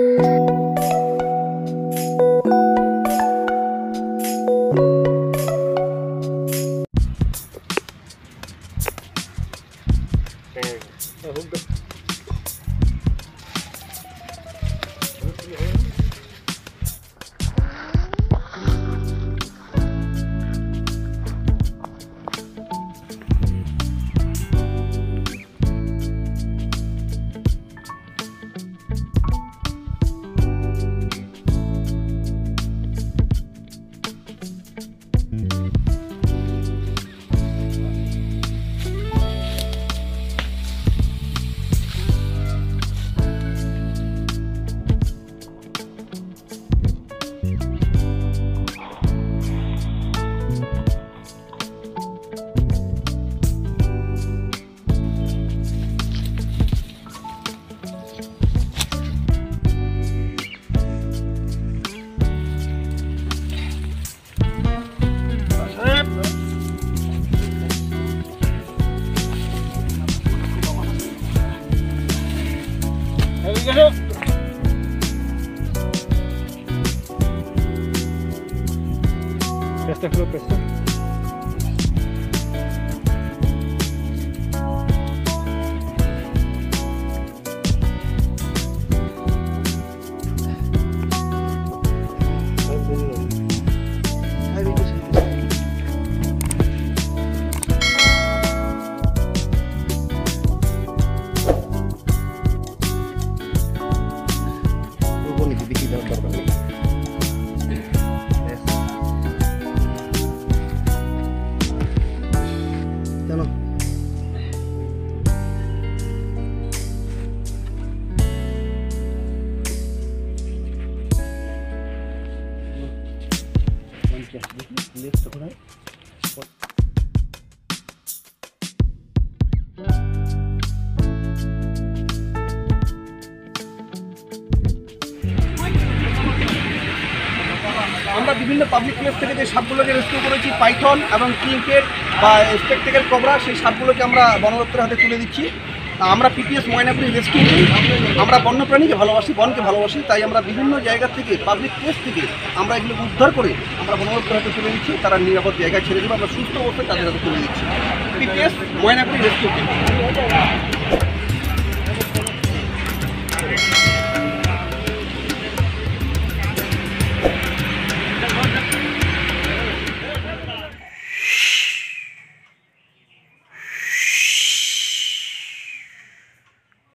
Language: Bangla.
There. Oh, I. Dígalo. Este es lo que está. আমরা বিভিন্ন পাবলিক প্লেস থেকে যে সাপগুলোকে রেস্কিউ করেছি পাইথন এবং ক্রিকেট বা স্পেকটেকেল কবরা সেই সাপগুলোকে আমরা বন দপ্তরের হাতে তুলে দিচ্ছি। আমরা পিটিএস ময়নাপুরি রেস্কিউ টিম আমরা বন্যপ্রাণীকে ভালোবাসি, বনকে ভালোবাসি, তাই আমরা বিভিন্ন জায়গা থেকে পাবলিক প্লেস থেকে আমরা এগুলো উদ্ধার করে আমরা বন দপ্তরের হাতে তুলে দিচ্ছি, তারা নিরাপদ জায়গায় ছেড়ে দেবো, আমরা সুস্থ অবস্থায় তাদের হাতে তুলে দিচ্ছি। PPS ময়নাপুরি rescue team